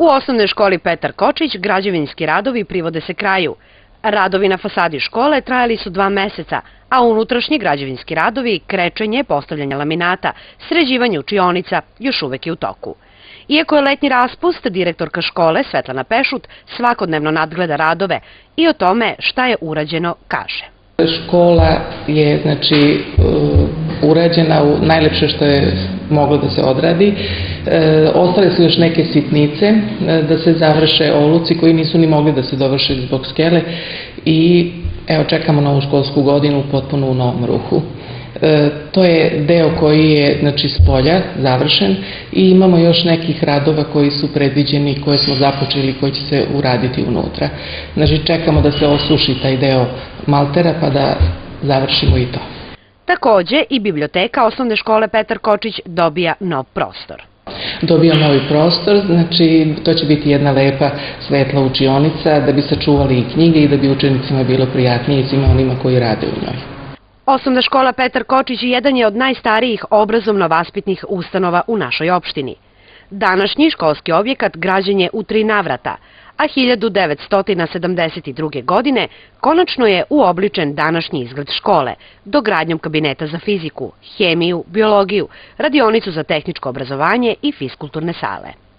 U osnovnoj školi Petar Kočić građevinski radovi privode se kraju. Radovi na fasadi škole trajali su dva meseca, a unutrašnji građevinski radovi, krečenje, postavljanje laminata, sređivanje učionica još uvek je u toku. Iako je letnji raspust, direktorka škole Svetlana Pešut svakodnevno nadgleda radove i o tome šta je urađeno kaže. Škola je znači urađena u najlepše što je moglo da se odradi. E, ostale su još neke sitnice e, da se završe oluci koji nisu ni mogli da se dovrše zbog skele i evo čekamo novu školsku godinu potpuno u novom ruhu. E, to je deo koji je znači, s polja završen i imamo još nekih radova koji su predviđeni, koje smo započeli, koji će se uraditi unutra. Znači čekamo da se osuši taj deo maltera pa da završimo i to. Takođe i biblioteka osnovne škole Petar Kočić dobija nov prostor. Dobija novi prostor, znači to će biti jedna lepa svetla učionica da bi sačuvali i knjige i da bi učenicima bilo prijatnije i svima onima koji rade u njoj. Osnovna škola Petar Kočić jedan je od najstarijih obrazovno-vaspitnih ustanova u našoj opštini. Današnji školski objekat građen je u tri navrata, a 1972. godine konačno je uobličen današnji izgled škole, dogradnjom kabineta za fiziku, hemiju, biologiju, radionicu za tehničko obrazovanje i fiskulturne sale.